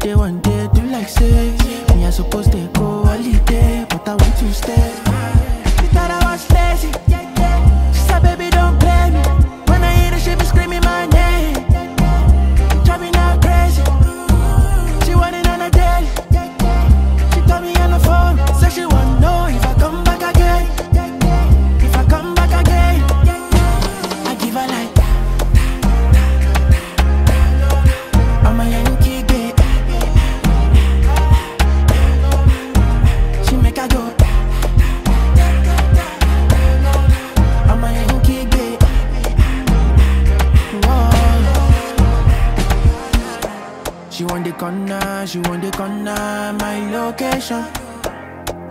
They one day do like say Me I supposed to the corner, she want the corner, my location.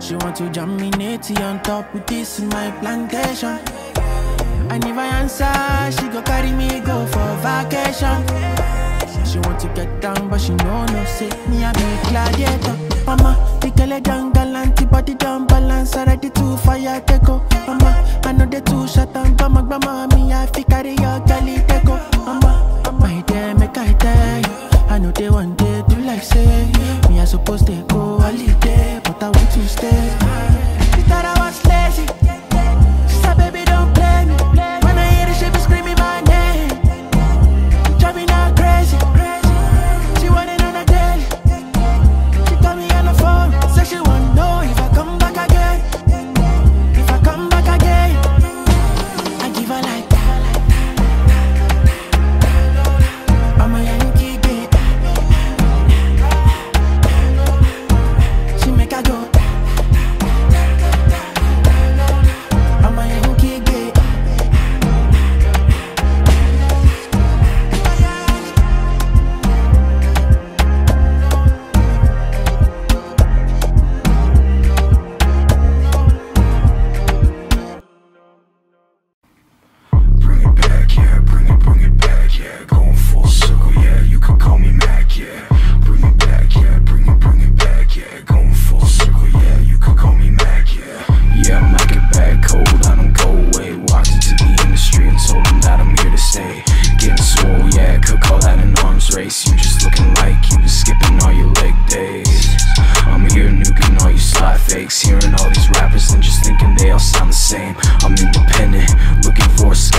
She want to natty on top with this my plantation. And if I answer, she go carry me go for vacation. She want to get down, but she know no say me a be gladiator. Mama, the girl down galant, body down balance, already too fire take. Mama, I know they too shut down, my grandma me I fi carry your girlie go holiday, but I want to stay. race, you just looking like you was skipping all your leg days. I'm here nuking all you sly fakes, hearing all these rappers and just thinking they all sound the same. I'm independent, looking for a scout.